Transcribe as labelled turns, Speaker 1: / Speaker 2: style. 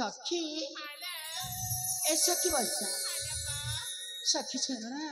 Speaker 1: সখী। এ সখী বলছা। সখী ছিল না